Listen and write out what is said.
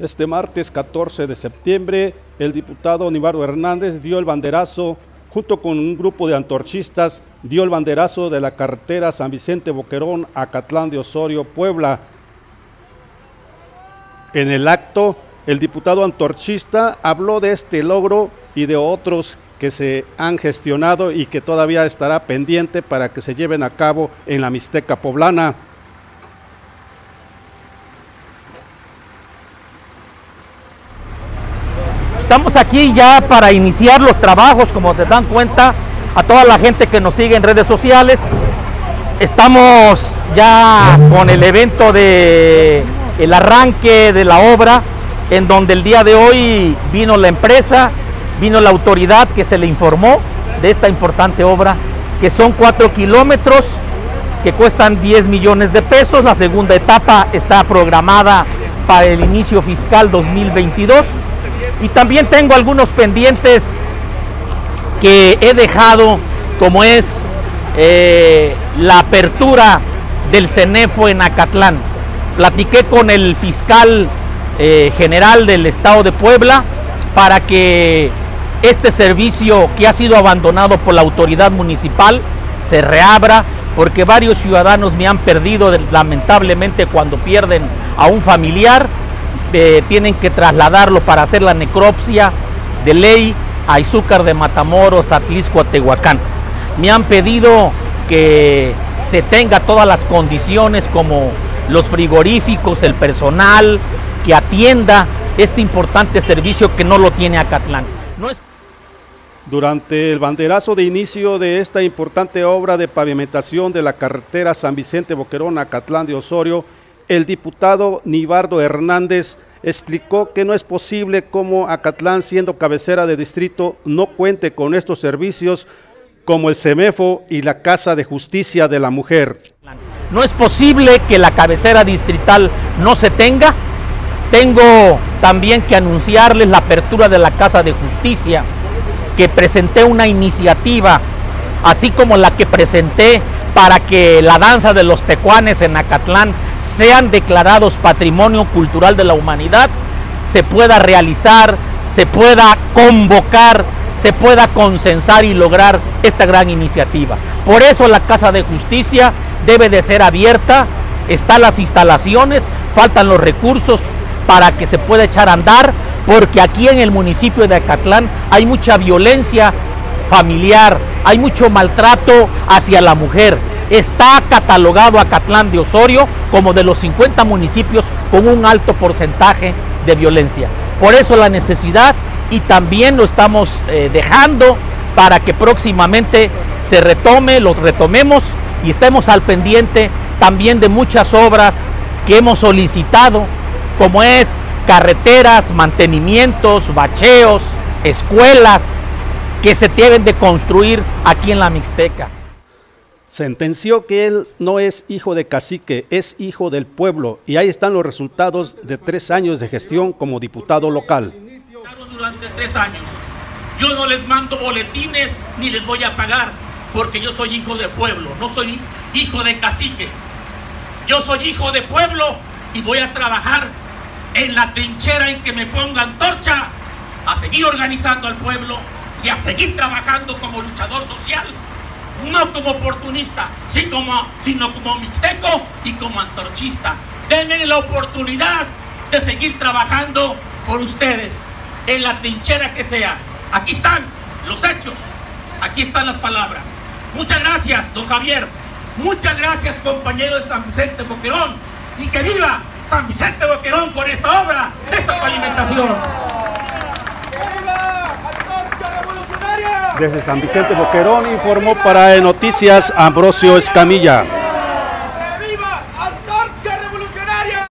Este martes 14 de septiembre, el diputado Nibardo Hernández dio el banderazo, junto con un grupo de antorchistas, dio el banderazo de la carretera San Vicente Boquerón a Catlán de Osorio, Puebla. En el acto, el diputado antorchista habló de este logro y de otros que se han gestionado y que todavía estará pendiente para que se lleven a cabo en la Mixteca poblana. Estamos aquí ya para iniciar los trabajos, como se dan cuenta, a toda la gente que nos sigue en redes sociales. Estamos ya con el evento de el arranque de la obra, en donde el día de hoy vino la empresa, vino la autoridad que se le informó de esta importante obra, que son cuatro kilómetros, que cuestan 10 millones de pesos. La segunda etapa está programada para el inicio fiscal 2022 y también tengo algunos pendientes que he dejado, como es eh, la apertura del CENEFO en Acatlán. Platiqué con el fiscal eh, general del estado de Puebla para que este servicio que ha sido abandonado por la autoridad municipal se reabra porque varios ciudadanos me han perdido lamentablemente cuando pierden a un familiar tienen que trasladarlo para hacer la necropsia de ley a Izúcar de Matamoros, Atlisco, a Tehuacán. Me han pedido que se tenga todas las condiciones como los frigoríficos, el personal, que atienda este importante servicio que no lo tiene Acatlán. No es... Durante el banderazo de inicio de esta importante obra de pavimentación de la carretera San Vicente Boquerón Acatlán de Osorio, el diputado Nibardo Hernández explicó que no es posible como Acatlán, siendo cabecera de distrito, no cuente con estos servicios como el CEMEFO y la Casa de Justicia de la Mujer. No es posible que la cabecera distrital no se tenga. Tengo también que anunciarles la apertura de la Casa de Justicia, que presenté una iniciativa, así como la que presenté para que la danza de los tecuanes en Acatlán sean declarados patrimonio cultural de la humanidad, se pueda realizar, se pueda convocar, se pueda consensar y lograr esta gran iniciativa. Por eso la Casa de Justicia debe de ser abierta, están las instalaciones, faltan los recursos para que se pueda echar a andar, porque aquí en el municipio de Acatlán hay mucha violencia familiar, hay mucho maltrato hacia la mujer. Está catalogado Acatlán de Osorio como de los 50 municipios con un alto porcentaje de violencia. Por eso la necesidad y también lo estamos eh, dejando para que próximamente se retome, lo retomemos y estemos al pendiente también de muchas obras que hemos solicitado, como es carreteras, mantenimientos, bacheos, escuelas, que se deben de construir aquí en la Mixteca. Sentenció que él no es hijo de cacique, es hijo del pueblo y ahí están los resultados de tres años de gestión como diputado local. Durante tres años. Yo no les mando boletines ni les voy a pagar porque yo soy hijo de pueblo, no soy hijo de cacique. Yo soy hijo de pueblo y voy a trabajar en la trinchera en que me pongan torcha a seguir organizando al pueblo y a seguir trabajando como luchador social, no como oportunista, sino como, mixteco y como antorchista. Denme la oportunidad de seguir trabajando por ustedes en la trinchera que sea. Aquí están los hechos, aquí están las palabras. Muchas gracias, don Javier. Muchas gracias, compañero de San Vicente Boquerón. Y que viva San Vicente Boquerón con esta obra, esta pavimentación. Desde San Vicente Boquerón informó para Noticias Ambrosio Escamilla.